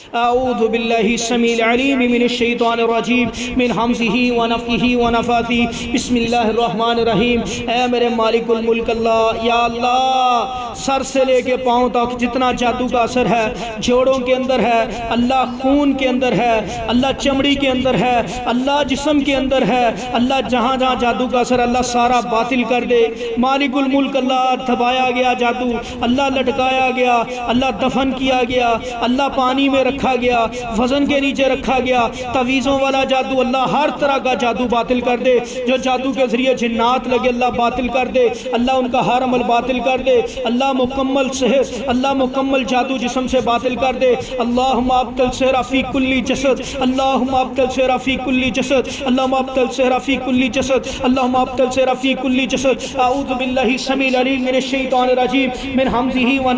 أعوذ بالله السميع العليم من الشيطان الرجيم من همزه ونفخه ونفثه. بسم الله الرحمن الرحيم اے میرے مالک الملک، اللہ، یا اللہ، سر سے لے کے پاؤں تک جتنا جادو کا اثر ہے، جوڑوں کے اندر ہے، اللہ خون کے اندر ہے، اللہ چمڑی کے اندر ہے، اللہ جسم کے اندر ہے، اللہ جہاں جہاں جادو کا اثر اللہ سارا باطل کر دے۔ مالک الملک، اللہ دبایا گیا جادو، اللہ لٹکایا گیا، اللہ دفن کیا گیا، اللہ پانی میں رکھا گیا، وزن کے نیچے رکھا گیا۔ تعویذوں والا جادو، اللہ ہر طرح کا جادو باطل کر دے۔ جو جادو کے ذریعے جنات لگے، اللہ باطل کر دے۔ اللہ ان کا ہر عمل باطل کر دے۔ اللہ مکمل صحت، اللہ مکمل جادو جسم سے باطل کر دے۔ اللهم أبطل سحرا في كل جسد۔ اللهم أبطل سحرا في كل جسد۔ اللهم أبطل سحرا في كل جسد۔ اللهم أبطل سحرا في كل جسد۔ أعوذ بالله السميع العليم من الشيطان الرجيم من همزه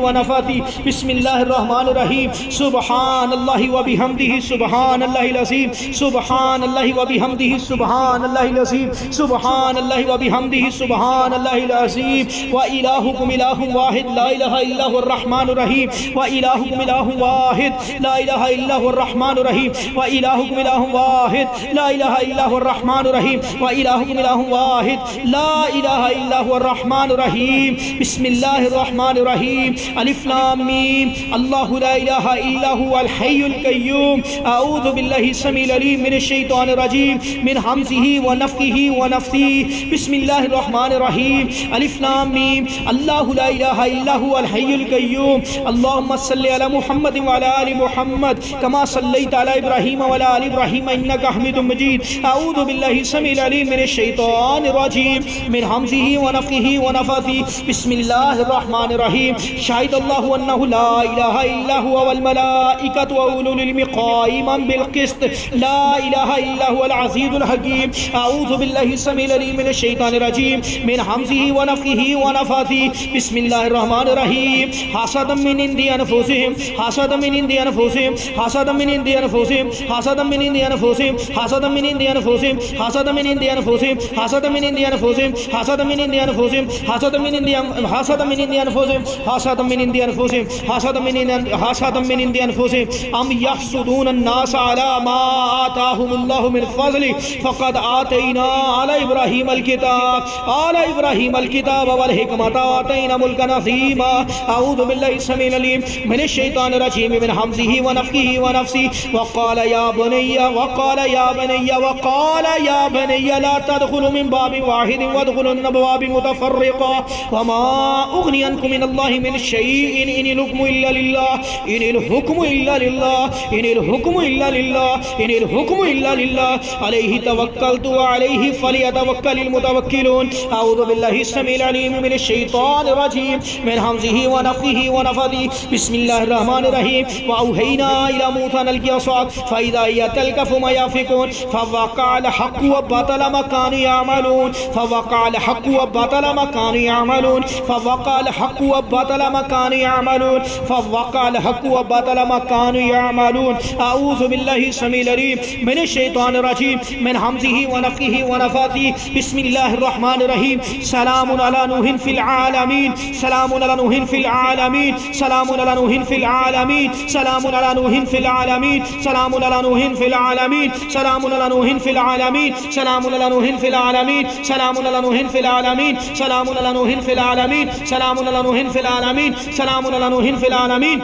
و نفقہ بسم اللہ الرحمن الرحیم۔ صبح सुबहान अल्लाह व बिहम्दिही सुबहान अल्लाहिल अज़ीम सुबहान अल्लाह व बिहम्दिही सुबहान अल्लाहिल अज़ीम सुबहान अल्लाह व बिहम्दिही सुबहान अल्लाहिल अज़ीम व इलाहुकुम इलाहुन वाहिद ला इलाहा इल्ला हुवर रहमानुर रहीम व इलाहुकुम इलाहुन वाहिद ला इलाहा इल्ला हुवर रहमानुर रहीम व इलाहुकुम इलाहुन वाहिद ला इलाहा इल्ला हुवर रहमानुर रहीम व इलाहुकुम इलाहुन वाहिद ला इलाहा इल्ला हुवर रहमानुर रहीम बिस्मिल्लाहिर रहमानिर रहीम अलिफ लाम मीम अल्लाहु ला इलाहा इल्ला انه الحی القیوم اعوذ باللہ سمیل علی من الشیطان الرجیم من همزه ونفخه ونفثه. بسم اللہ الرحمن الرحیم الف نام میم اللہ لا الہ الا ہوا الحی القیوم اللہم صلی علی محمد وعلى ال محمد. کما صلیت علی ابراہیم وعلى ال ابراہیم انکا حمد مجید اعوذ باللہ سمیل علی من الشیطان الرجیم من همزه ونفخه ونفثه. بسم اللہ الرحمن الرحیم شاید اللہ انہو لا الہ الا ہوا والملائكه الملائكة وأولو العلم قائما بالقسط لا إله إلا هو العزيز الحكيم أعوذ بالله السميع العليم من الشيطان الرجيم من حمزه ونفخه ونفاثه بسم الله الرحمن الرحيم حسد من عند أنفسهم حسد من عند أنفسهم حسد من عند أنفسهم حسد من عند أنفسهم حسد من عند أنفسهم حسد من عند أنفسهم حسد من عند أنفسهم حسد من عند أنفسهم حسد من عند أنفسهم حسد من عند أنفسهم حسد من عند أنفسهم حسد من عند أنفسهم حسد من عند أنفسهم أم يحسدون الناس على ما آتاهم الله من فضل؟ فقد آتينا على إبراهيم الكتاب. على إبراهيم الكتاب والحكمة آتينا ملكا عظيما. أعوذ بالله السميع العليم من الشيطان الرجيم من حمزه ونفخه ونفسه. وقال يا بني وقال يا بني وقال يا بني لا تدخل من باب واحد وادخل من ابواب متفرقة. وما أغني عنكم من الله من شيء إن الحكم إلا لله. إن الحكم الحكم إلا لله. إن الحكم إلا لله. إن الحكم إلا لله. عليه توكلت وعليه فليتوكل المتوكلون. أعوذ بالله السميع العليم من الشيطان الرجيم. من همزه ونفخه ونفثه بسم الله الرحمن الرحيم. وأوهينا إلى موسى أن ألقي عصاك فإذا هي تلقف ما يأفكون فوقع الحق وبطل ما كانوا يعملون. فوقع الحق وبطل ما كانوا يعملون. فوقع الحق وبطل ما كانوا يعملون. فوقع الحق وبطل ما كانوا اعوذ بالله السميع العليم من الشيطان الرجيم من همزه ونفخه ونفاثه بسم الله الرحمن الرحيم سلام على نوح في العالمين سلام على نوح في العالمين سلام على نوح في العالمين سلام على نوح في العالمين سلام على نوح في العالمين سلام على نوح في العالمين سلام على نوح في العالمين سلام على نوح في العالمين سلام على نوح في العالمين سلام على نوح في العالمين سلام على نوح في العالمين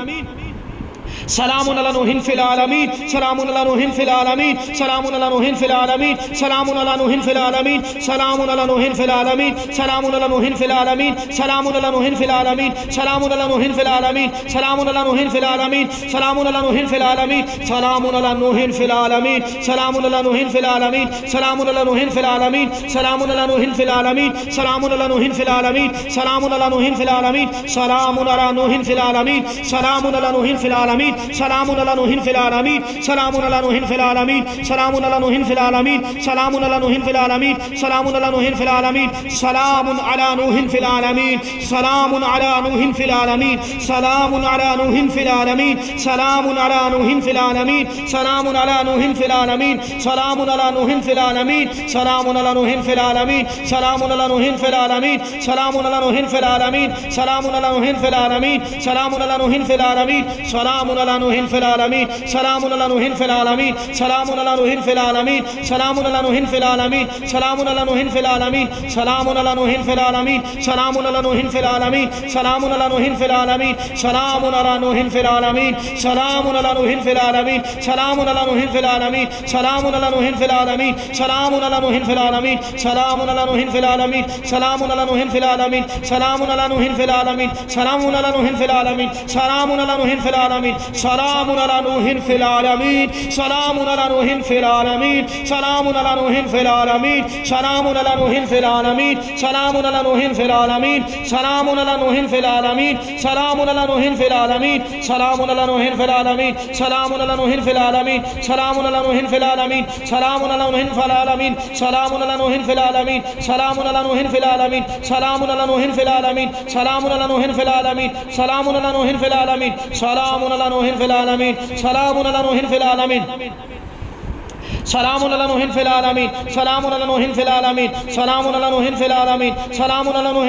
سلام علی نوح فی العالمین سلام علی نوح فی العالمین سلام علی نوح فی العالمین سلام علی نوح فی العالمین سلام علی نوح فی العالمین سلام علی نوح فی العالمین سلام علی نوح فی العالمین سلام علی نوح فی العالمین سلام علی نوح فی العالمین سلام علی نوح فی العالمین سلام علی نوح فی العالمین سلام علی نوح فی العالمین سلام علی نوح فی العالمین سلام علی نوح فی العالمین سلام علی نوح فی العالمین سلام علی نوح فی العالمین سلام علی نوح فی العالمین سلام علی نوح فی العالمین سلام علی نوحین فی العالمین سلام علی نوحین فی العالمین سلام علی نوحین فی العالمین سلام علی نوحین فی العالمین سلام علی نوحین فی العالمین سلام علی نوحین فی العالمین سلام علی نوحین فی العالمین سلام علی نوحین فی العالمین سلام علی نوحین فی العالمین سلام علی نوحین فی العالمین سلام علی نوحین فی العالمین سلام علی نوحین فی العالمین سلام علی نوحین فی العالمین سلام علی نوحین فی العالمین سلام علی نوحین فی العالمین سلام علی نوحین فی العالمین سلام علی علی نوح فی العالمین سلام علی نوح فی العالمین سلام علی نوح فی العالمین سلام علی نوح فی العالمین سلام علی نوح فی العالمین سلام علی نوح فی العالمین سلام علی نوح فی العالمین سلام علی نوح فی العالمین سلام علی نوح فی العالمین سلام علی نوح فی العالمین سلام علی نوح فی العالمین سلام علی نوح فی العالمین سلام علی نوح فی العالمین سلام علی نوح فی العالمین سلام علی نوح فی العالمین سلام علی نوح فی العالمین سلام علی نوح فی العالمین سلام علی نوح فی العالمین سلام على نوح في العالمين سلام على نوح في العالمين سلام على نوح في العالمين سلام على نوح في العالمين سلام على نوح في العالمين سلام على نوح في العالمين سلام على نوح في العالمين سلام على نوح في العالمين سلام على نوح في العالمين سلام على نوح في العالمين سلام على نوح في العالمين سلام على نوح في العالمين سلام على نوح في العالمين سلام على نوح في العالمين سلام على نوح في العالمين سلام على نوح في العالمين سلام على نوح في العالمين. سلام على نوح في العالمين. سلام على نوح في العالمين سلام على نوح في العالمين سلام على نوح في العالمين سلام على نوح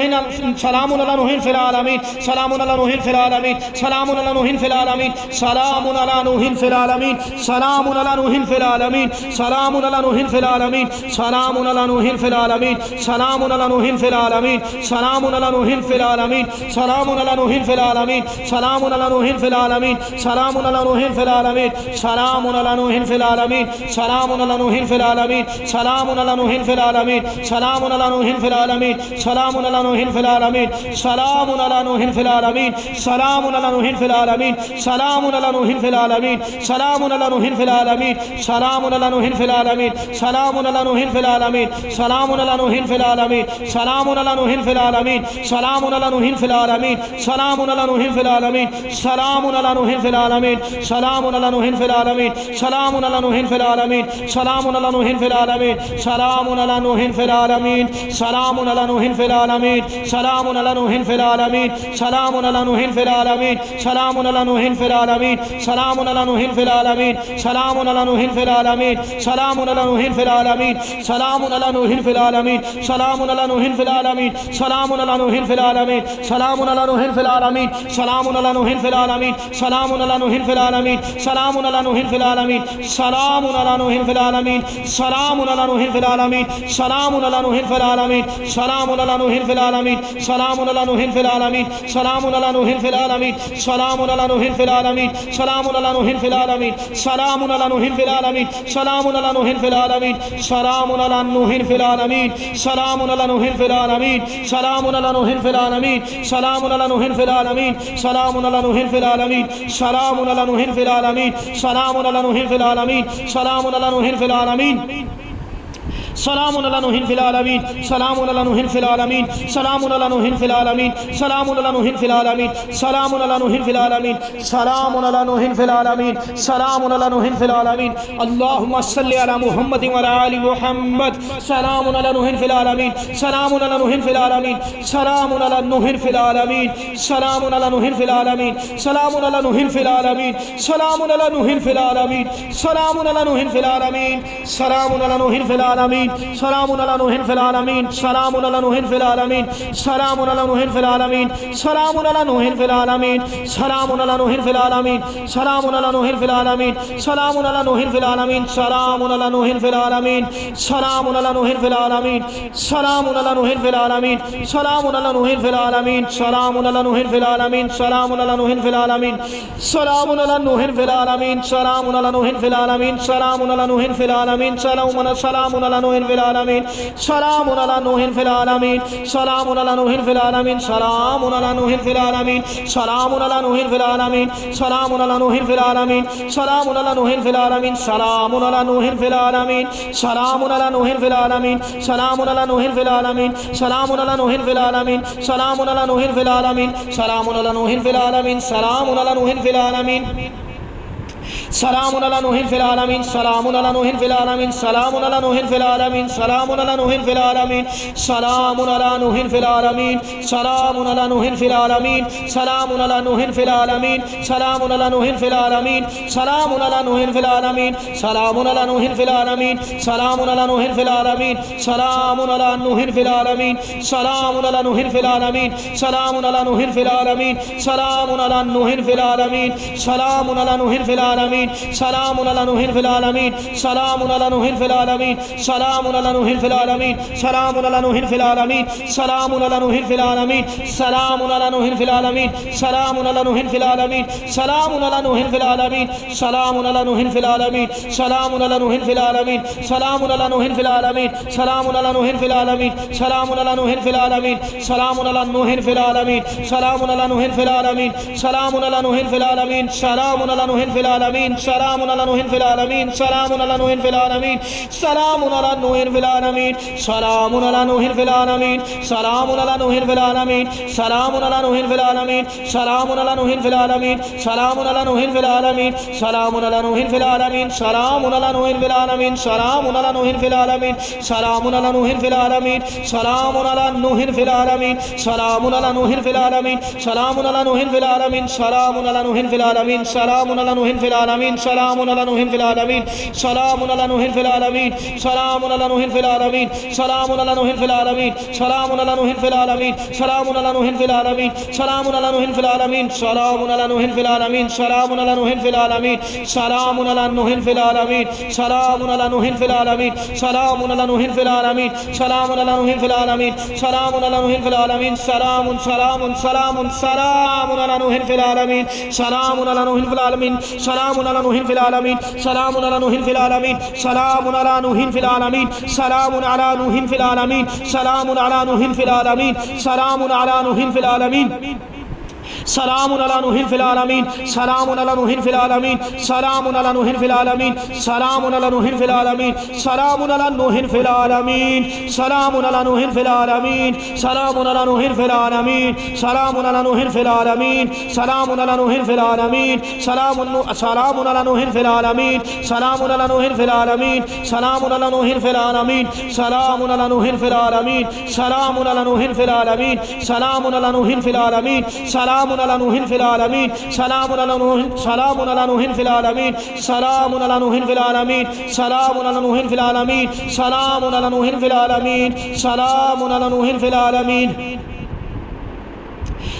سلام على نوح في العالمين سلام على نوح في العالمين سلام على نوح في العالمين سلام على نوح في العالمين سلام على نوح في العالمين سلام على نوح في العالمين سلام على نوح في العالمين سلام على نوح في العالمين سلام على نوح في العالمين سلام على نوح في العالمين سلام على نوح في العالمين سلام على نوح في العالمين سلام على نوح في العالمين سلام سلام على نوح في العالمين سلام على نوح في العالمين سلام على نوح في العالمين سلام على نوح في العالمين سلام على نوح في العالمين سلام على نوح في العالمين سلام على نوح في العالمين سلام على نوح في العالمين سلام على نوح في العالمين سلام على نوح في العالمين سلام على نوح في العالمين سلام على نوح في العالمين سلام على نوح في العالمين سلام على نوح في العالمين سلام على نوح في العالمين سلام على نوح في العالمين سلام على نوح في العالمين سلام على نوح في العالمين سلام على نوح في العالمين سلام على نوح في العالمين سلام على نوح في العالمين سلام على نوح في العالمين سلام على نوح في العالمين سلام على نوح في العالمين سلام على نوح في العالمين سلام على نوح في العالمين سلام على نوح في العالمين سلام على نوح في العالمين سلام على نوح في العالمين سلام على نوح في العالمين سلام على نوح في العالمين سلام على نوح في العالمين سلام على نوح في العالمين سلام على نوح في العالمين سلام على نوح في العالمين سلام على نوح في العالمين سلام على نوح في العالمين سلام على نوح في العالمين سلام على نوح في العالمين سلام على نوح في العالمين سلام على نوح في العالمين سلام على نوح في العالمين سلام على نوح في العالمين سلام على نوح في العالمين سلام على نوح في العالمين سلام على نوح في العالمين سلام على نوح في العالمين سلام على نوح في العالمين سلام على نوح في العالمين سلام على نوح في العالمين سلام على العالمین۔ سلام على نوح في العالمين سلام على نوح في العالمين سلام على نوح في العالمين سلام على نوح في العالمين سلام على نوح في العالمين سلام على نوح في العالمين سلام على نوح في العالمين اللهم صل على محمد وعلى ال محمد سلام على نوح في العالمين سلام على نوح في العالمين سلام على نوح في العالمين سلام على نوح في العالمين سلام على نوح في العالمين سلام على نوح في العالمين سلام على نوح في العالمين سلام على نوح في العالمين سلام على نوح في العالمين سلام على نوح في العالمين سلام على نوح في العالمين سلام على نوح في العالمين سلام على نوح في العالمين سلام على نوح في العالمين سلام على نوح في العالمين سلام على نوح في العالمين سلام على نوح في العالمين سلام على نوح في العالمين سلام على نوح في العالمين سلام على نوح في العالمين سلام على نوح في العالمين سلام على نوح في العالمين سلام على نوح في العالمين سلام على نوح في العالمين سلام على سلام على نوح نوحن فی العالمین سلام علی نوحن فی العالمین سلام علی نوحن فی العالمین سلام علی نوحن فی العالمین سلام علی نوحن فی العالمین سلام علی نوحن فی العالمین سلام علی نوحن فی العالمین سلام علی نوحن فی العالمین سلام علی نوحن فی العالمین سلام علی نوحن فی العالمین سلام علی نوحن فی العالمین سلام علی نوحن فی العالمین سلام علی نوحن فی العالمین سلام علی نوحن فی العالمین سلام علی نوحن فی العالمین سلام على نوح في العالمين سلام على نوح في العالمين سلام على نوح في العالمين سلام على نوح في العالمين سلام على نوح في العالمين سلام على نوح في العالمين سلام على نوح في العالمين سلام على نوح في العالمين سلام على نوح في العالمين سلام على نوح في العالمين سلام على نوح في العالمين سلام على نوح في العالمين سلام على نوح في العالمين سلام على نوح في العالمين سلام على نوح في العالمين سلام على نوح في العالمين سلام على نوح في العالمين سلام على نوح في العالمين سلام على نوح في العالمين سلام على نوح في العالمين سلام على نوح في العالمين سلام على نوح في العالمين سلام على نوح في العالمين سلام على نوح في العالمين سلام على نوح في العالمين سلام على نوح في العالمين سلام على نوح في العالمين سلام على نوح في العالمين سلام على نوح في العالمين سلام على نوح في العالمين سلام على نوح في العالمين سلام على نوح في العالمين سلام على نوح في العالمين سلام على نوح في العالمين سلام على نوح في العالمين سلام على نوح في العالمين سلام على نوح في العالمين سلام على نوح في العالمين سلام على نوح في العالمين سلام على نوح في العالمين سلام على نوح في العالمين سلام على نوح في العالمين سلام على نوح في العالمين سلام على نوح في العالمين سلام على نوح في العالمين سلام على نوح في العالمين سلام على نوح في العالمين سلام على نوح في العالمين سلام على نوح في العالمين سلام على نوح في العالمين سلام على نوح في العالمين سلام على نوح في العالمين سلام على نوح في العالمين سلام على نوح في العالمين سلام على نوح في العالمين سلام على نوح في العالمين سلام على نوح في العالمين سلام على نوح في العالمين سلام على نوح في العالمين سلام على نوح في العالمين سلام على نوح في العالمين سلام على نوح في العالمين سلام على نوح في العالمين سلام على نوح في العالمين سلام سلام سلام سلام على نوح في العالمين سلام على نوح في العالمين سلام على نوح في العالمين. سلام على نوح في العالمين. سلام على نوح في العالمين. سلام على نوح في العالمين. سلام على نوح في العالمين. سلام على نوح في العالمين. سلام على نوح في العالمين سلام على نوح في العالمين سلام على نوح في العالمين سلام على نوح في العالمين سلام على نوح في العالمين سلام على نوح في العالمين سلام على نوح في العالمين سلام على نوح في العالمين سلام على نوح في العالمين سلام سلام على نوح في العالمين سلام على نوح في العالمين سلام على نوح في العالمين سلام على نوح في العالمين سلام على نوح في العالمين سلام على نوح في العالمين سلام على نوح في العالمين. سلام على نوح سلام على نوح في العالمين. سلام على نوح في العالمين. سلام على نوح في العالمين. سلام على نوح في العالمين. سلام على نوح في العالمين.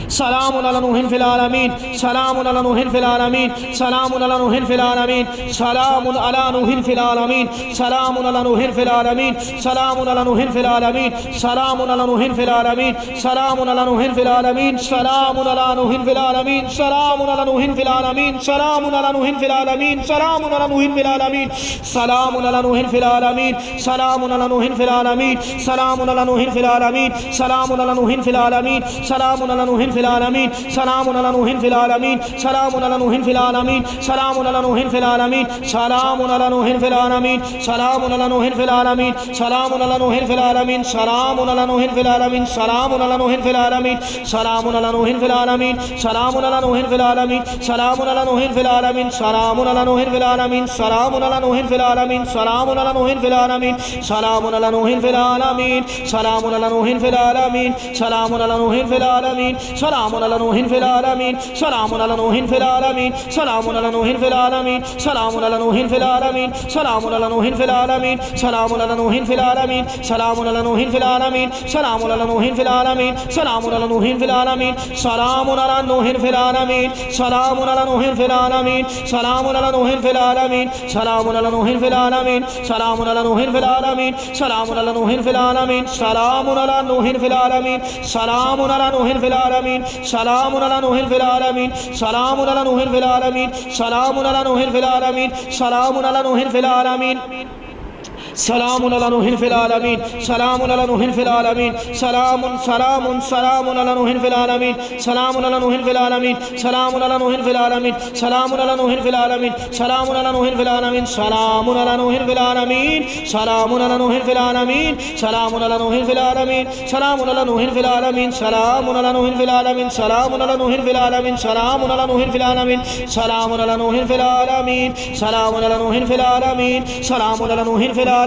سلام على نوح في العالمين سلام على نوح في العالمين سلام على نوح في العالمين سلام على نوح في العالمين سلام على نوح في العالمين سلام على نوح في العالمين سلام على نوح في العالمين سلام على نوح في العالمين سلام على نوح في العالمين سلام على نوح في العالمين سلام على نوح في العالمين سلام على نوح في العالمين سلام على نوح في العالمين سلام على نوح في العالمين سلام على نوح في العالمين سلام على نوح في العالمين سلام على نوح في العالمين سلام على نوح في العالمين سلام على نوح في العالمين سلام على نوح في العالمين سلام على نوح في العالمين سلام على نوح في العالمين سلام على نوح في العالمين سلام على نوح في العالمين سلام على نوح في العالمين سلام على نوح في العالمين سلام على نوح في العالمين سلام على نوح في العالمين سلام على نوح في العالمين سلام على نوح في العالمين سلام على نوح في العالمين سلام على نوح في العالمين سلام على نوح في العالمين سلام على نوح في العالمين سلام على نوح في العالمين سلام على نوح في العالمين سلام على نوح في العالمين سلام على نوح في العالمين سلام على نوح في العالمين سلام على نوح في العالمين سلام على نوح في العالمين سلام على نوح في العالمين سلام على نوح في العالمين سلام على نوح في العالمين سلام على نوح في العالمين سلام على نوح في العالمين سلام على نوح في العالمين سلام على نوح في العالمين سلام على نوح في العالمين سلام على نوح في العالمين سلام على نوح في العالمين سلام على نوح في العالمين. سلام على نوح في العالمين. سلام على نوح في العالمين. سلام على نوح في العالمين. سلام على نوح في العالمين سلام على نوح في العالمين سلام سلام سلام على نوح في العالمين سلام على نوح في العالمين سلام على نوح في العالمين سلام على نوح في العالمين سلام على نوح في العالمين سلام على نوح في العالمين سلام على نوح في العالمين سلام على نوح في العالمين سلام على نوح في العالمين سلام على نوح في العالمين سلام على نوح في العالمين سلام على نوح في العالمين سلام على نوح في العالمين سلام على نوح في العالمين سلام على نوح في العالمين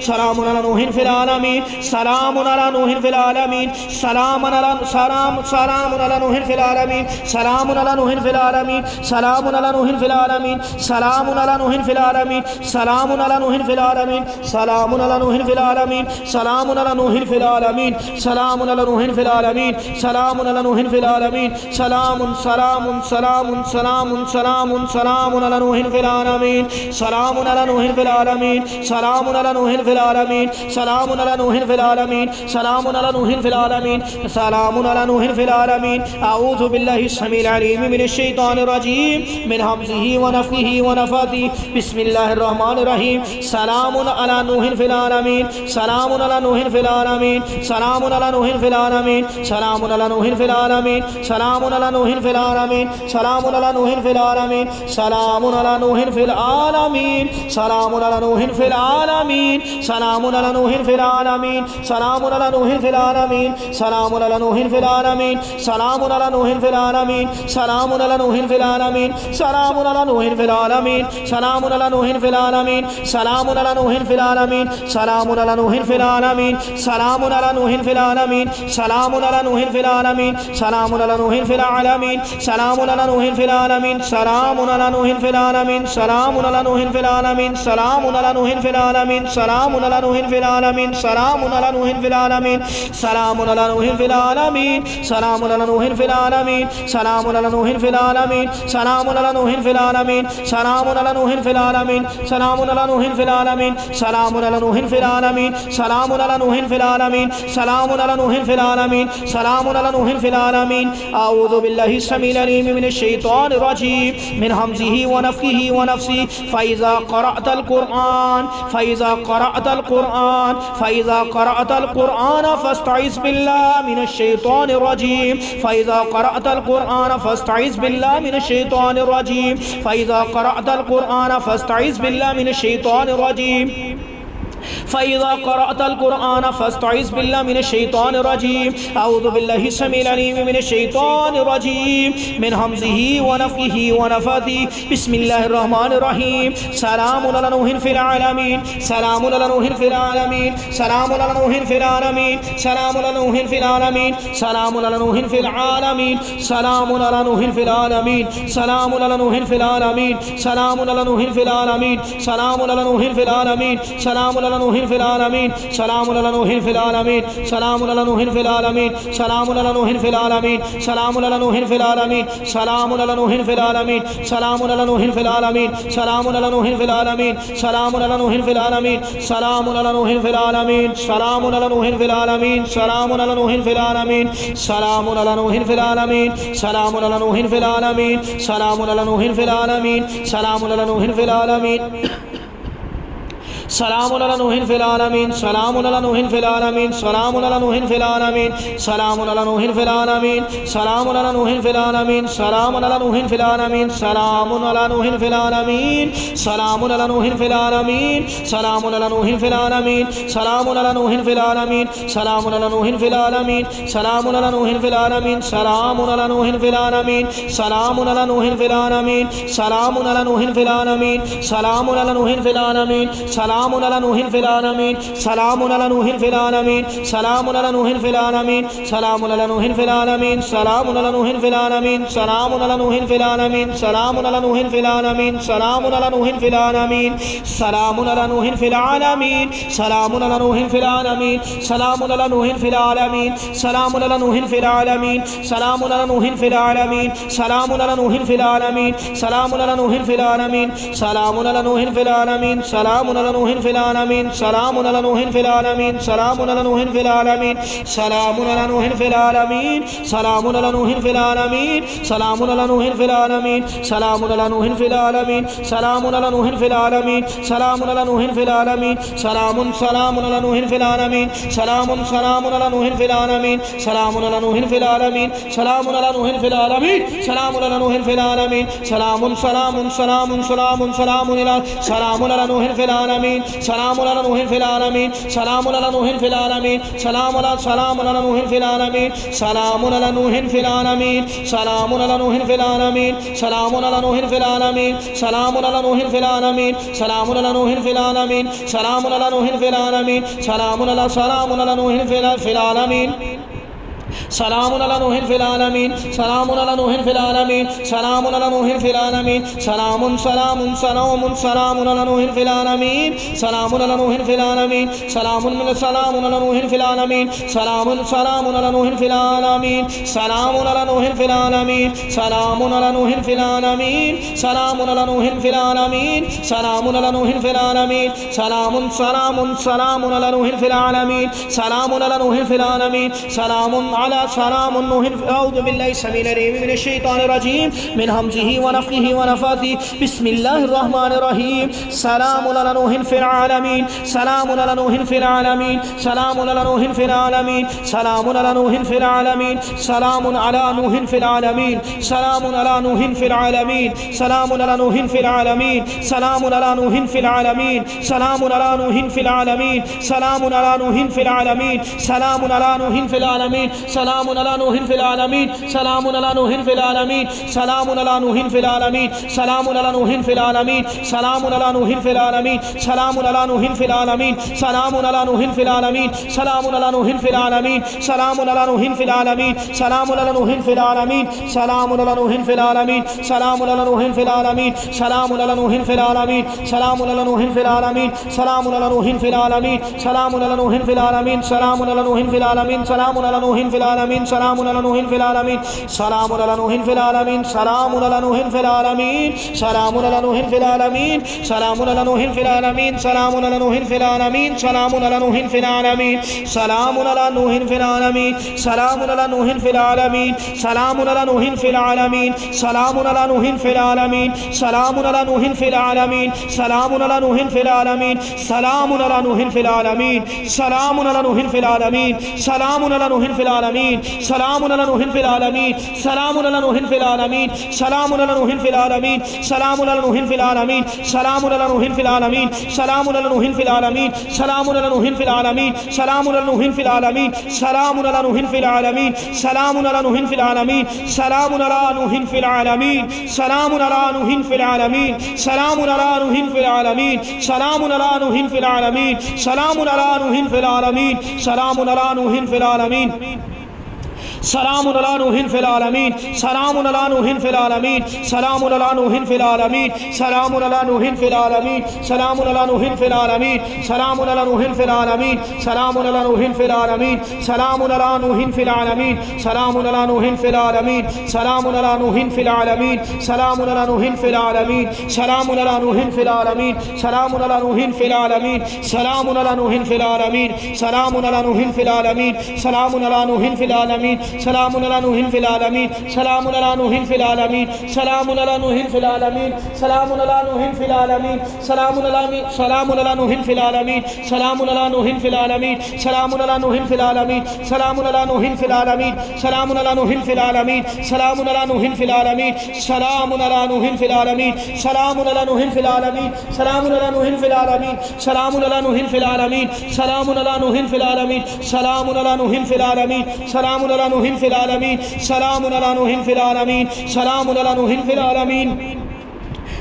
سلام على نوح في العالمين سلام على نوح في العالمين سلام على سلام سلام على نوح في العالمين سلام على نوح في العالمين سلام على نوح في العالمين سلام على نوح في العالمين سلام على نوح في العالمين سلام على نوح في العالمين سلام على نوح في العالمين سلام على نوح في العالمين سلام على نوح في العالمين سلام سلام سلام سلام سلام سلام على نوح في العالمين سلام على نوح في العالمين سلام علی نوح فی العالمین سلام علی نوح فی العالمین سلام علی نوح فی العالمین سلام علی نوح فی العالمین اعوذ باللہ السمیع العلیم من الشیطان الرجیم من حمزه ونفقه ونفاته بسم اللہ الرحمن الرحیم سلام علی نوح فی العالمین سلام علی نوح فی العالمین سلام علی نوح فی العالمین سلام علی نوح فی العالمین سلام علی نوح فی العالمین سلام علی نوح فی العالمین سلام علی نوح فی العالمین سلام علی نوح فی العالمین العالمين سلام على نوح في العالمين سلام على نوح في العالمين سلام على نوح في العالمين سلام على نوح في العالمين سلام على نوح في العالمين سلام على نوح في العالمين سلام على نوح في العالمين سلام على نوح في العالمين سلام على نوح في العالمين سلام على نوح في العالمين سلام على نوح في العالمين سلام على نوح في العالمين سلام على نوح في العالمين سلام على نوح في العالمين سلام على نوح في العالمين سلام على نوح في العالمين سلام على نوح في العالمين سلام على نوح في العالمين سلام على نوح في العالمين سلام على نوح في العالمين سلام على نوح في العالمين سلام على نوح في العالمين سلام على نوح في العالمين سلام على نوح في العالمين سلام على نوح في العالمين سلام على نوح في العالمين سلام على نوح في العالمين سلام على نوح في العالمين أعوذ بالله السميع العليم من الشيطان الرجيم من همزه ونفخه ونفسه فإذا قرأت القرآن فَإِذَا قَرَأْتَ الْقُرْآنَ فَإِذَا قَرَأْتَ الْقُرْآنَ فَاسْتَعِذْ بِاللَّهِ مِنَ الشَّيْطَانِ الرَّجِيمِ فَإِذَا قَرَأْتَ الْقُرْآنَ فَاسْتَعِذْ بِاللَّهِ مِنَ الشَّيْطَانِ الرَّجِيمِ فَإِذَا قَرَأْتَ الْقُرْآنَ فَاسْتَعِذْ بِاللَّهِ مِنَ الشَّيْطَانِ الرَّجِيمِ فإذا قرأت القرآن فاستعذ بالله من الشيطان الرجيم أعوذ بالله السميع العليم من الشيطان الرجيم من همزه ونفخه ونفثه بسم الله الرحمن الرحيم سلام على نوح في العالمين سلام على نوح في العالمين سلام على نوح في العالمين سلام على نوح في العالمين سلام على نوح في العالمين سلام على نوح في العالمين سلام على نوح في العالمين سلام على نوح في العالمين سلام على نوح في العالمين سلام على نوح فی العالمین سلام علی نوح فی العالمین سلام علی نوح فی العالمین سلام علی نوح فی العالمین سلام علی نوح فی العالمین سلام علی نوح فی العالمین سلام علی نوح فی العالمین سلام علی نوح فی العالمین سلام علی نوح فی العالمین سلام علی نوح فی العالمین سلام علی نوح فی العالمین سلام علی نوح فی العالمین سلام علی نوح فی العالمین سلام علی نوح فی العالمین سلام علی نوح فی العالمین سلام علی نوح فی العالمین سلام على نوح في العالمين سلام على نوح في العالمين سلام على نوح في العالمين سلام على نوح في العالمين سلام على نوح في العالمين سلام على نوح في العالمين سلام على نوح في العالمين سلام على نوح في العالمين سلام على نوح في العالمين سلام على نوح في العالمين سلام على نوح في العالمين سلام على نوح في العالمين سلام على نوح في العالمين سلام على نوح في العالمين سلام على نوح في العالمين سلام على نوح في العالمين سلام سلام على نوح في العالمين سلام على نوح في العالمين سلام على نوح في العالمين سلام على نوح في العالمين سلام على نوح في العالمين سلام على نوح في العالمين سلام على نوح في العالمين سلام على نوح في العالمين سلام على نوح في العالمين سلام على نوح في العالمين سلام على نوح في العالمين سلام على نوح في العالمين سلام على نوح في العالمين سلام على نوح في العالمين سلام على نوح في العالمين سلام على نوح في العالمين سلام على نوح نوح في العالمين سلام على نوح في العالمين سلام على نوح في العالمين سلام على نوح في العالمين سلام على نوح في العالمين سلام على نوح في العالمين سلام على نوح في العالمين سلام على نوح في العالمين سلام على نوح في العالمين سلام سلام على نوح في العالمين سلام سلام على نوح في العالمين سلام على نوح في العالمين سلام على نوح في العالمين سلام على نوح في العالمين سلام سلام سلام سلام سلام سلام على نوح في العالمين سلام علی نوح فی العالمین سلام علی نوح فی العالمین سلام علی سلام علی نوح فی العالمین سلام علی نوح فی العالمین سلام علی نوح فی العالمین سلام علی نوح فی العالمین سلام علی نوح فی العالمین سلام علی نوح فی العالمین سلام علی نوح فی العالمین سلام علی سلام علی نوح فی العالمین سلام علی سلام علی نوح فی العالمین سلام على نوح في العالمين سلام على نوح في العالمين سلام على نوح في العالمين سلام سلام سلام سلام على نوح في العالمين سلام على نوح في العالمين سلام سلام على نوح في العالمين سلام سلام على نوح في العالمين سلام على نوح في العالمين سلام على نوح في العالمين سلام على نوح في العالمين سلام على نوح في العالمين سلام سلام سلام على نوح في العالمين سلام على نوح في العالمين سلام على سلام نوح أعوذ بالله السميع العليم من الشيطان الرجيم من همزه ونفخه ونفاثه بسم الله الرحمن الرحيم سلام على نوح في العالمين سلام على نوح في العالمين سلام على نوح في العالمين سلام على نوح في العالمين سلام على نوح في العالمين سلام على نوح في العالمين سلام على نوح في العالمين سلام على نوح في العالمين سلام على نوح في العالمين سلام على نوح في العالمين سلام على نوح في العالمين سلام علی نوح فی العالمین سلام علی نوح فی العالمین سلام علی نوح فی العالمین سلام علی نوح فی العالمین سلام علی نوح فی العالمین سلام علی نوح فی العالمین سلام علی نوح فی العالمین سلام علی نوح فی العالمین سلام علی نوح فی العالمین سلام علی نوح فی العالمین سلام علی نوح فی العالمین سلام علی نوح فی العالمین سلام علی نوح فی العالمین سلام علی نوح فی العالمین سلام علی نوح فی العالمین سلام علی نوح فی العالمین سلام علی نوح فی العالمین سلام علی نوح فی العالمين سلام على نوح في العالمين سلام على نوح في العالمين سلام على نوح في العالمين سلام على نوح في العالمين سلام على نوح في العالمين سلام على نوح في العالمين سلام على نوح في العالمين سلام على نوح في العالمين سلام على نوح في العالمين سلام على نوح في العالمين سلام على نوح في العالمين سلام على نوح في العالمين سلام على نوح في العالمين سلام على نوح في العالمين سلام على نوح في العالمين سلام على نوح في العالمين العالمين سلام على نوح في العالمين سلام على نوح في العالمين سلام على نوح في العالمين سلام على نوح في العالمين سلام على نوح في العالمين سلام على نوح في العالمين سلام على نوح في العالمين سلام على نوح في العالمين سلام على نوح في العالمين سلام على نوح في العالمين سلام على نوح في العالمين سلام على نوح في العالمين سلام على نوح في العالمين سلام على نوح في العالمين سلام على نوح في العالمين سلام على نوح في العالمين سلام اللہ نوحن فی العالمین سلام اللہ نوحن فی العالمین سلام اللہ نوحن فی العالمین سلام اللہ نوحن فی العالمین سلام اللہ نوحن فی العالمین سلام اللہ نوحن فی العالمین سلام اللہ نوحن فی العالمین سلام اللہ نوحن فی العالمین سلام اللہ نوحن فی العالمین سلام اللہ نوحن فی العالمین سلام اللہ نوحن فی العالمین سلام اللہ نوحن فی العالمین سلام اللہ نوحن فی العالمین سلام اللہ نوحن فی العالمین سلام اللہ نوحن فی العالمین سلام اللہ نوحن فی العالمین سلام علی نوح فی العالمین سلام علی نوح فی العالمین سلام علی نوح فی العالمین سلام علی نوح فی العالمین سلام علی سلام علی نوح فی العالمین سلام علی نوح فی العالمین سلام علی نوح فی العالمین سلام علی نوح فی العالمین سلام علی نوح فی العالمین سلام علی نوح فی العالمین سلام علی نوح فی العالمین سلام علی نوح فی العالمین سلام علی نوح فی العالمین سلام علی نوح فی العالمین سلام علی نوح فی العالمین سلام علی نوح فی العالمین سلام علی نوح في العالمين سلام على نوح في العالمين سلام على نوح في العالمين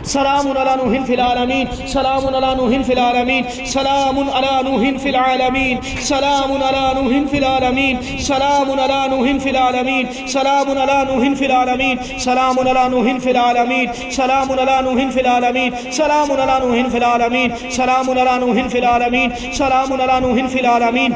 سلام على نوح في العالمين سلام على نوح في العالمين سلام على نوح في العالمين سلام على نوح في العالمين سلام على نوح في العالمين سلام على نوح في العالمين سلام على نوح في العالمين سلام على نوح في العالمين سلام على نوح في العالمين سلام على نوح في العالمين سلام على نوح في العالمين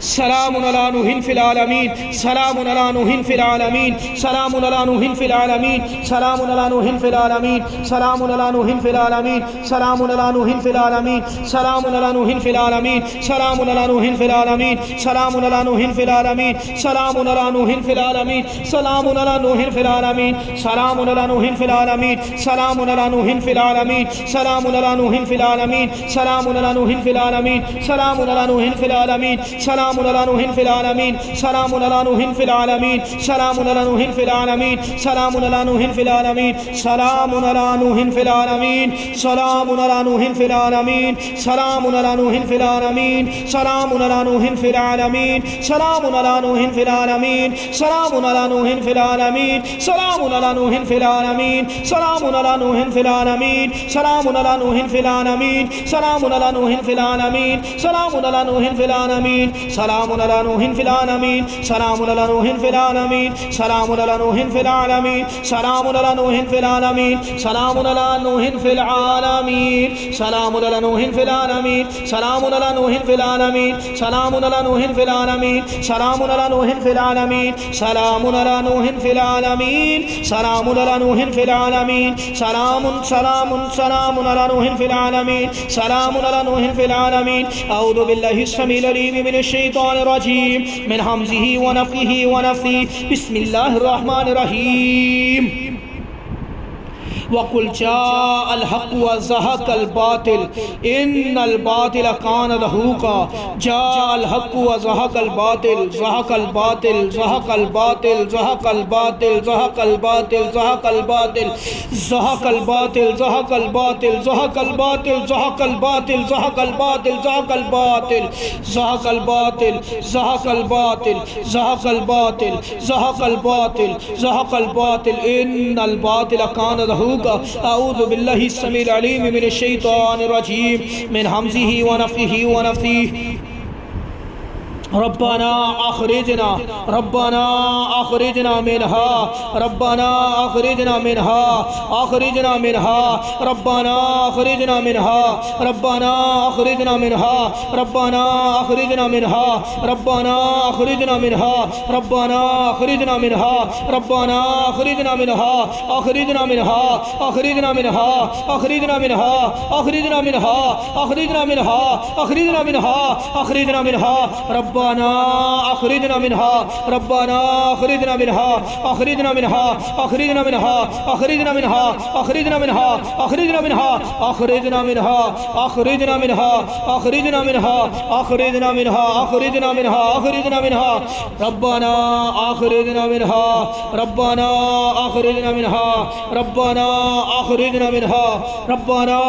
سلام على نوح في العالمين سلام على نوح في العالمين سلام على نوح في العالمين سلام على نوح في العالمين سلام على نوح في العالمين سلام على نوح في العالمين سلام على نوح في العالمين سلام على نوح في العالمين سلام على نوح في العالمين سلام على نوح في العالمين سلام على نوح في العالمين سلام على نوح في العالمين سلام على نوح في العالمين سلام على نوح في العالمين سلام على نوح في العالمين سلام على نوح في العالمين سلام على نوح في العالمين سلام على نوح في العالمين سلام على نوح في العالمين سلام على نوح في العالمين سلام على نوح في العالمين سلام على نوح في العالمين سلام على نوح في العالمين سلام على نوح في العالمين سلام على نوح في العالمين سلام على نوح في العالمين سلام على نوح في العالمين سلام على نوح في العالمين سلام على نوح في العالمين سلام على نوح في العالمين سلام على نوح في العالمين سلام على نوح في العالمين سلام على نوح في العالمين سلام على نوح في العالمين سلام على نوح في العالمين سلام على نوح في العالمين سلام على نوح في العالمين سلام على نوح في العالمين سلام على نوح في العالمين سلام على نوح في العالمين سلام على نوح في العالمين سلام على نوح في العالمين سلام سلام سلام على نوح في العالمين سلام على نوح في العالمين أعوذ بالله السميع العليم من الشيطان الشیطان الرجیم من حمزه ونفقه ونفثه. بسم اللہ الرحمن الرحیم وقل جاء الحق وزهق الباطل إن الباطل كان ذهوقا جاء الحق وزهق الباطل زهق الباطل زهق الباطل زهق الباطل زهق الباطل زهق الباطل زهق الباطل زهق الباطل زهق الباطل زهق الباطل زهق الباطل زهق الباطل زهق الباطل زهق الباطل زهق الباطل زهق الباطل زهق الباطل إن الباطل كان ذهوقا کا اعوذ باللہ السمیل علیم من الشیطان الرجیم. من حمزه ونفی ونفثه ربنا أخرجنا ربنا أخرجنا منها ربنا أخرجنا منها أخرجنا منها ربنا أخرجنا منها ربنا أخرجنا منها ربنا أخرجنا منها ربنا أخرجنا منها ربنا أخرجنا منها ربنا أخرجنا منها أخرجنا منها أخرجنا منها أخرجنا منها أخرجنا منها أخرجنا منها أخرجنا منها أخرجنا منها رب ربنا اخرجنا منها ربنا اخرجنا منها اخرجنا منها اخرجنا منها اخرجنا منها اخرجنا منها اخرجنا منها اخرجنا منها اخرجنا منها اخرجنا منها اخرجنا منها اخرجنا منها اخرجنا منها ربنا اخرجنا منها ربنا اخرجنا منها ربنا اخرجنا منها ربنا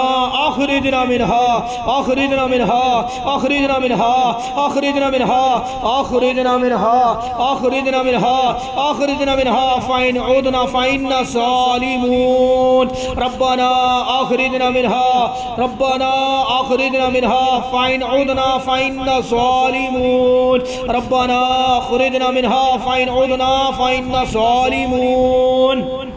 اخرجنا منها اخرجنا منها اخرجنا منها اخرجنا منها أخرجنا منها أخرجنا منها أخرجنا منها فإن عدنا فإنا صالمون ربنا أخرجنا منها ربنا أخرجنا منها فإن عدنا فإنا صالمون ربنا أخرجنا منها فإن عدنا فإنا صالمون